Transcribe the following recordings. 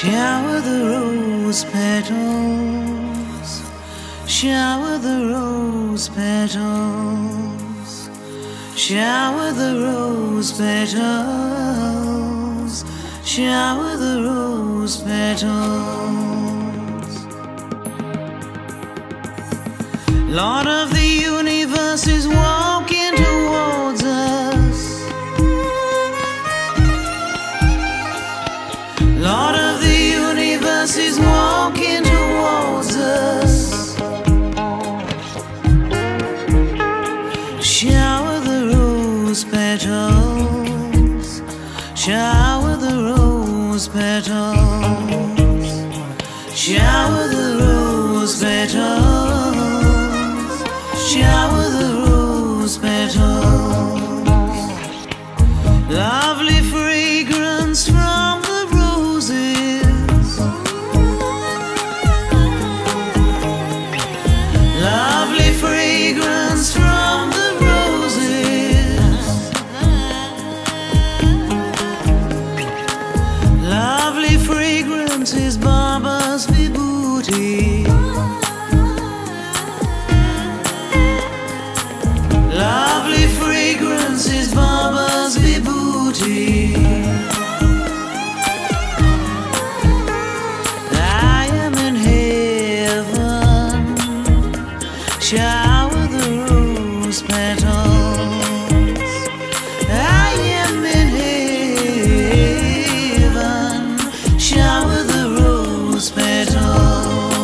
Shower the rose petals, shower the rose petals, shower the rose petals, shower the rose petals. Lord of the universe. rose petals, shower the rose petals, shower the rose petals. Love is Baba's vibhuti. Lovely fragrance is Baba's vibhuti. love.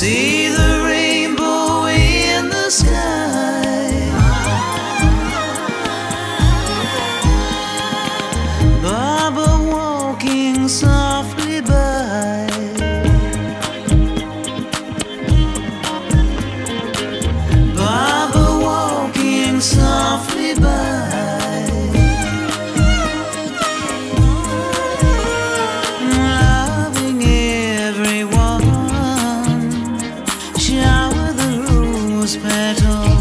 See? rose.